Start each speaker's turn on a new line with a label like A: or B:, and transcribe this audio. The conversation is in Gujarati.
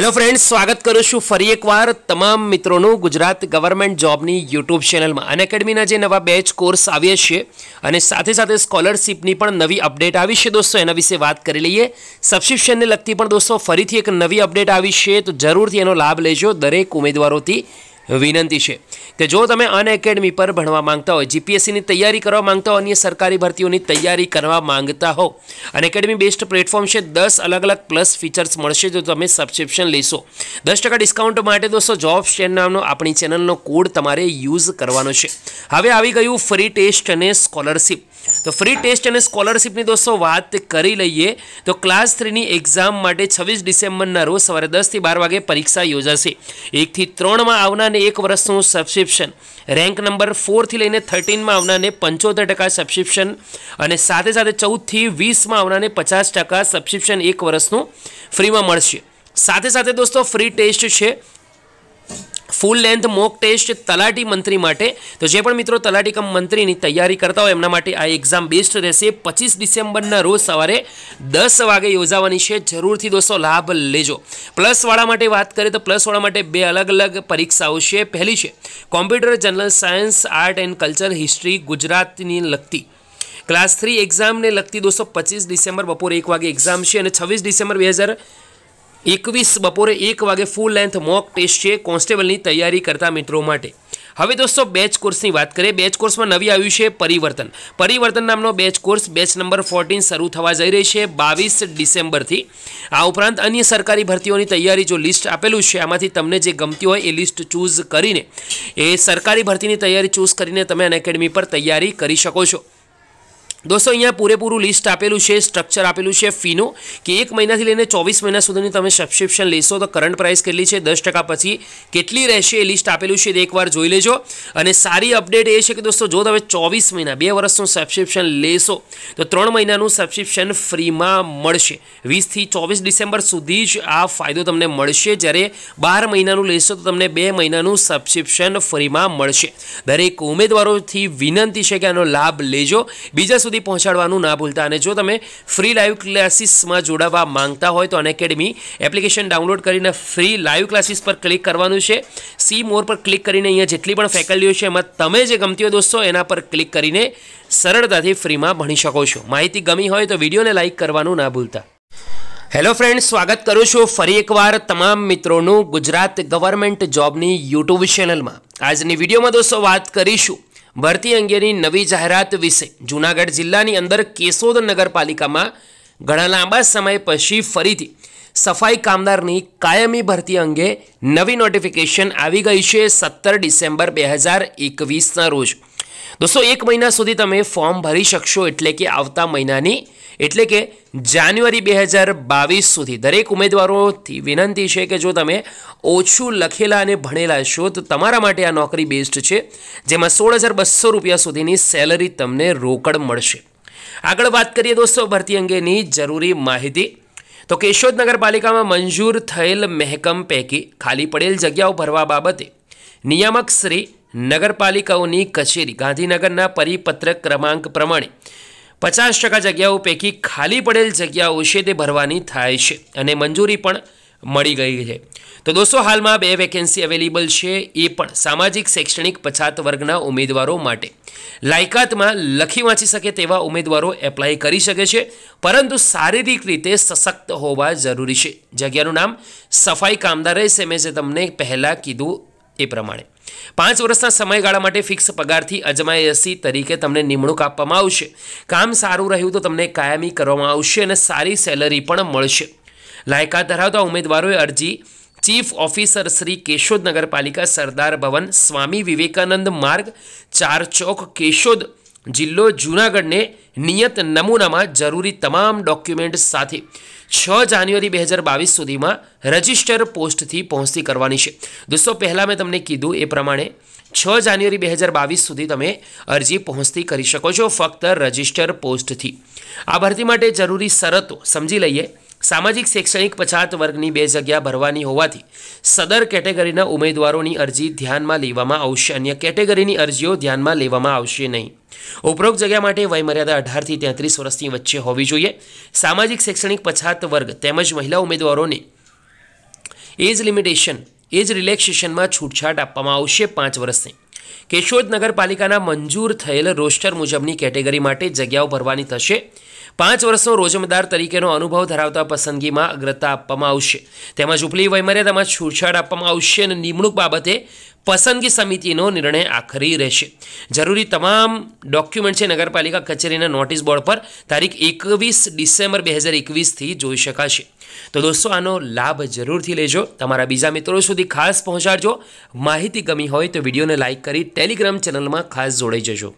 A: હેલો ફ્રેન્ડ્સ સ્વાગત કરું છું ફરી એકવાર તમામ મિત્રોનું ગુજરાત ગવર્મેન્ટ જોબની યુટ્યુબ ચેનલમાં અને એકેડમીના જે નવા બેચ કોર્સ આવ્યા છે અને સાથે સાથે સ્કોલરશિપની પણ નવી અપડેટ આવી છે દોસ્તો, એના વિશે વાત કરી લઈએ. સબસ્ક્રિપ્શનને લગતી પણ દોસ્તો, ફરીથી એક નવી અપડેટ આવી છે, તો જરૂરથી એનો લાભ લેજો દરેક ઉમેદવારોથી વિનંતી છે. કે જો તમે અનએકેડમી પર ભણવા માંગતા હોય, જીપીએસસીની તૈયારી કરવા માંગતા હો અન્ય સરકારી ભરતીઓની તૈયારી કરવા માંગતા હો. અનએકેડમી બેસ્ટ પ્લેટફોર્મ છે, દસ અલગ અલગ પ્લસ ફીચર્સ મળશે જો તમે સબસ્ક્રિપ્શન લેશો. દસ ટકા ડિસ્કાઉન્ટ માટે દોસ્તો, જોબ સ્ટેન્ડ નામનો આપણી ચેનલનો કોડ તમારે યુઝ કરવાનો છે. હવે આવી ગયું ફ્રી ટેસ્ટ અને સ્કોલરશિપ. તો ફ્રી ટેસ્ટ અને સ્કોલરશિપની દોસ્તો વાત કરી લઈએ, તો ક્લાસ થ્રીની એક્ઝામ માટે છવ્વીસ ડિસેમ્બરના રોજ સવારે દસથી બાર વાગે પરીક્ષા યોજાશે. એકથી ત્રણમાં આવનારને એક વર્ષનું સબસ્ક્રિપ્શન રેન્ક નંબર ફોરથી લઈને થર્ટીનમાં આવનારને પંચોતેર ટકા સબસ્ક્રિપ્શન અને સાથે સાથે ચૌદથી વીસમાં આવનારને પચાસ ટકા સબસ્ક્રિપ્શન એક વર્ષનું ફ્રીમાં મળશે. સાથે સાથે દોસ્તો ફ્રી ટેસ્ટ છે. ફૂલ લેન્થ મોક ટેસ્ટ તલાટી મંત્રી માટે. તો જે પણ મિત્રો તલાટી કમ મંત્રીની તૈયારી કરતા હોય એમના માટે આ એક્ઝામ બેસ્ટ રહેશે. પચીસ ડિસેમ્બરના રોજ સવારે દસ વાગે યોજાવાની છે. જરૂરથી દોસ્તો લાભ લેજો. પ્લસવાળા માટે વાત કરીએ તો પ્લસવાળા માટે બે અલગ અલગ પરીક્ષાઓ છે. પહેલી છે computer, general science, art and culture, history, ગુજરાતની લગતી. ક્લાસ થ્રી એક્ઝામને લગતી દોસ્તો પચીસ ડિસેમ્બર બપોરે એક વાગે એક્ઝામ છે અને છવ્વીસ ડિસેમ્બર બે એકવીસ બપોરે એક વાગે ફૂલ લેન્થ મોક ટેસ્ટ છે. કોન્સ્ટેબલની તૈયારી કરતા મિત્રો માટે. હવે દોસ્તો બેચ કોર્સની વાત કરીએ. બેચ કોર્સમાં નવી આવ્યું છે પરિવર્તન. પરિવર્તન નામનો batch course batch number fourteen શરૂ થવા જઈ રહી છે બાવીસ ડિસેમ્બરથી. આ ઉપરાંત અન્ય સરકારી ભરતીઓની તૈયારી જો લિસ્ટ આપેલું છે, આમાંથી તમને જે ગમતી હોય એ લિસ્ટ ચૂઝ કરીને, એ સરકારી ભરતીની તૈયારી ચૂઝ કરીને તમે અન એકેડમી પર તૈયારી કરી શકો છો. દોસ્તો, અહીંયા પૂરેપૂરું લિસ્ટ આપેલું છે સ્ટ્રક્ચર આપેલું છે ફીનું, કે એક મહિનાથી લઈને ચોવીસ મહિના સુધીની તમે સબસ્ક્રિપ્શન લેશો તો કરંટ પ્રાઇસ કેટલી છે? દસ ટકા પછી કેટલી રહેશે એ લિસ્ટ આપેલું છે એકવાર જોઈ લેજો. અને સારી અપડેટ એ છે કે દોસ્તો, જો તમે ચોવીસ મહિના, બે વર્ષનું સબસ્ક્રિપ્શન લેશો, તો ત્રણ મહિનાનું સબસ્ક્રિપ્શન ફ્રીમાં મળશે. વીસથી ચોવીસ ડિસેમ્બર સુધી જ આ ફાયદો તમને મળશે. જ્યારે બાર મહિનાનું લેશો તો તમને બે મહિનાનું સબસ્ક્રિપ્શન ફ્રીમાં મળશે. દરેક ઉમેદવારોથી વિનંતી છે કે આનો લાભ લેજો. બીજા સુધી પહોંચાડવાનું ના ભૂલતા. અને જો તમે ફ્રી લાઈવ ક્લાસીસમાં જોડાવા માંગતા હોય તો અનએકેડમી એપ્લિકેશન ડાઉનલોડ કરીને ફ્રી લાઈવ ક્લાસીસ પર ક્લિક કરવાનું છે. સી મોર પર ક્લિક કરીને અહીંયા જેટલી પણ ફેકલ્ટીઓ છે, એમાં તમે જે ગમતી હોય દોસ્તો, એના પર ક્લિક કરીને સરળતાથી ફ્રીમાં ભણી શકો છો. માહિતી ગમી હોય તો વિડીયોને લાઈક કરવાનું ના ભૂલતા. હેલો ફ્રેન્ડ સ્વાગત કરું છું ફરી એકવાર તમામ મિત્રોનું ગુજરાત ગવર્મેન્ટ જોબની યુટ્યુબ ચેનલમાં. આજની વિડીયોમાં દોસ્તો વાત કરીશું ભરતી અંગેની નવી જાહેરાત વિશે જૂનાગઢ જિલ્લાની અંદર કેશોદ નગરપાલિકામાં ઘણા લાંબા સમય પછી ફરીથી સફાઈ કામદારની કાયમી ભરતી અંગે નવી નોટિફિકેશન આવી ગઈ છે સત્તર ડિસેમ્બર બે હજાર એકવીસના રોજ. દોસ્તો, એક મહિના સુધી તમે ફોર્મ ભરી શકશો એટલે કે આવતા મહિનાની, એટલે કે જાન્યુઆરી બે હજાર બાવીસ સુધી દરેક ઉમેદવારોથી વિનંતી છે કે જો તમે ઓછું લખેલા અને ભણેલા છો, તો તમારા માટે આ નોકરી બેસ્ટ છે, જેમાં સોળ હજાર બસો રૂપિયા સુધીની સેલરી તમને રોકડ મળશે. આગળ વાત કરીએ દોસ્તો ભરતી અંગેની જરૂરી માહિતી. તો કેશોદ નગરપાલિકામાં મંજૂર થયેલ મહેકમ પૈકી ખાલી પડેલ જગ્યાઓ ભરવા બાબતે નિયામક શ્રી નગરપાલિકાઓની કચેરી ગાંધીનગરના પરિપત્ર ક્રમાંક પ્રમાણે પચાસ ટકા જગ્યાઓ પૈકી ખાલી પડેલ જગ્યાઓ છે તે ભરવાની થાય છે અને મંજૂરી પણ મળી ગઈ છે. તો દોસ્તો, હાલમાં બે વેકેન્સી અવેલેબલ છે એ પણ સામાજિક, શૈક્ષણિક પછાત વર્ગના ઉમેદવારો માટે. લાયકાતમાં લખી વાંચી શકે તેવા ઉમેદવારો એપ્લાય કરી શકે છે, પરંતુ શારીરિક રીતે સશક્ત હોવા જરૂરી છે. જગ્યાનું નામ સફાઈ કામદાર રહેશે મેં જે તમને પહેલાં કીધું એ પ્રમાણે. પાંચ વર્ષના સમયગાળા માટે ફિક્સ પગારથી અજમાયશી તરીકે તમને નિમણૂક આપવામાં આવશે. કામ સારું રહ્યું તો તમને કાયમી કરવામાં આવશે અને સારી સેલરી પણ મળશે. લાયકાત ધરાવતા ઉમેદવારોએ અરજી. ચીફ ઓફિસર શ્રી કેશોદ નગરપાલિકા સરદાર ભવન, સ્વામી વિવેકાનંદ માર્ગ, ચાર ચોક કેશોદ જિલ્લો જૂનાગઢને નિયત નમૂનામાં જરૂરી તમામ ડોક્યુમેન્ટ સાથે છ જાન્યુઆરી બે હજાર બાવીસ સુધીમાં રજિસ્ટર પોસ્ટથી પહોંચતી કરવાની છે. દોસ્તો, પહેલાં મેં તમને કીધું એ પ્રમાણે છ જાન્યુઆરી બે હજાર બાવીસ સુધી તમે અરજી પહોંચતી કરી શકો છો ફક્ત રજિસ્ટર પોસ્ટથી. આ ભરતી માટે જરૂરી શરતો સમજી લઈએ. સામાજિક, શૈક્ષણિક પછાત વર્ગની બે જગ્યા ભરવાની હોવાથી સદર કેટેગરીના ઉમેદવારોની અરજી ધ્યાનમાં લેવામાં આવશે, અન્ય કેટેગરીની અરજીઓ ધ્યાનમાં લેવામાં આવશે નહીં. ઉપરોક્ત જગ્યા માટે વયમર્યાદા અઢારથી તેત્રીસ વર્ષની વચ્ચે હોવી જોઈએ. સામાજિક, શૈક્ષણિક પછાત વર્ગ તેમજ મહિલા ઉમેદવારોને એજ લિમિટેશન, એજ રિલેક્સેશનમાં છૂટછાટ આપવામાં આવશે પાંચ વર્ષની. કેશોદ નગરપાલિકાના મંજૂર થયેલ રોસ્ટર મુજબની કેટેગરી માટે જગ્યાઓ ભરવાની થશે. પાંચ વર્ષનો રોજમદાર તરીકેનો અનુભવ ધરાવતા પસંદગીમાં અગ્રતા આપવામાં આવશે. તેમજ ઉપલી વયમર્યાદામાં છૂટછાટ આપવામાં આવશે અને નિમણૂક બાબતે પસંદગી સમિતિનો નિર્ણય આખરી રહેશે. જરૂરી તમામ ડોક્યુમેન્ટ છે નગરપાલિકા કચેરીના નોટિસ બોર્ડ પર તારીખ એકવીસ ડિસેમ્બર બે હજાર એકવીસથી જોઈ શકાશે. તો દોસ્તો, આનો લાભ જરૂરથી લેજો. તમારા બીજા મિત્રો સુધી ખાસ પહોંચાડજો. માહિતી ગમી હોય તો વિડીયોને લાઇક કરી ટેલિગ્રામ ચેનલમાં ખાસ જોડાઈ જજો.